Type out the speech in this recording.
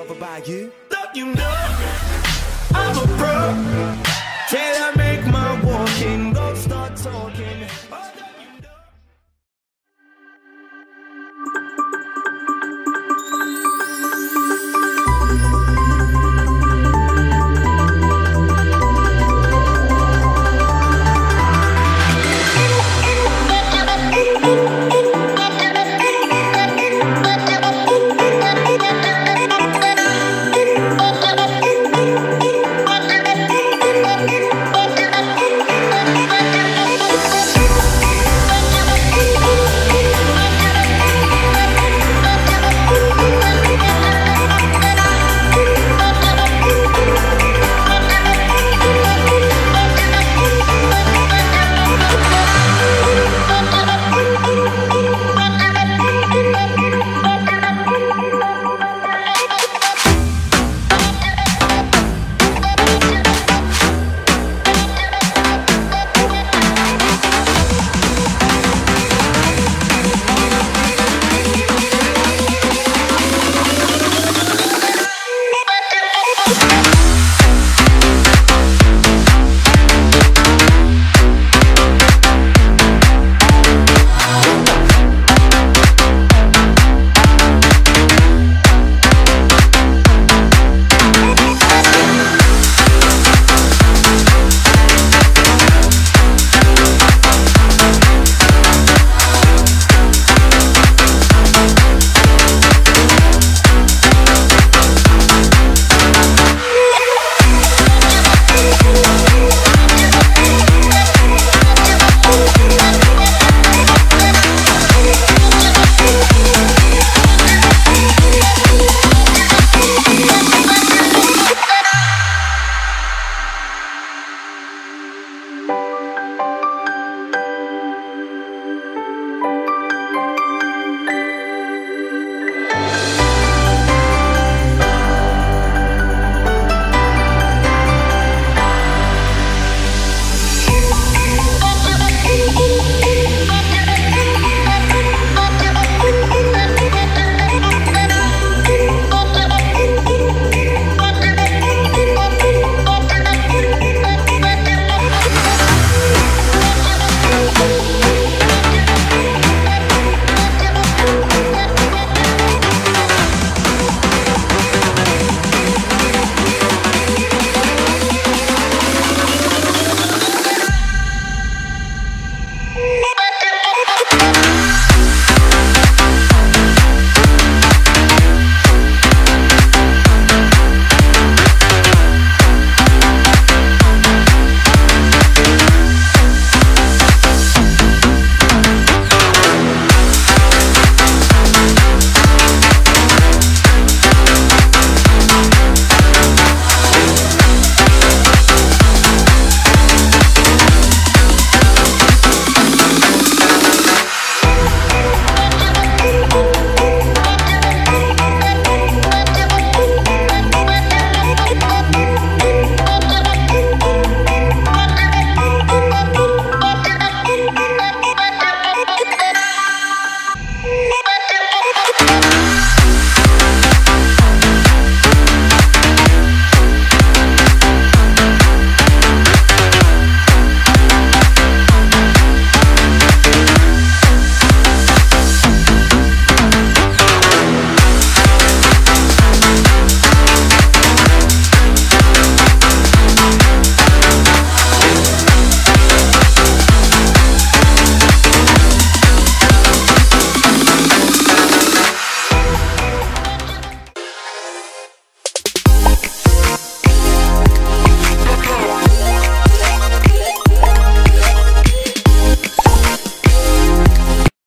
over by you. Don't you know I'm a pro? Taylor